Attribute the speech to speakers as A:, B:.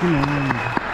A: Gracias.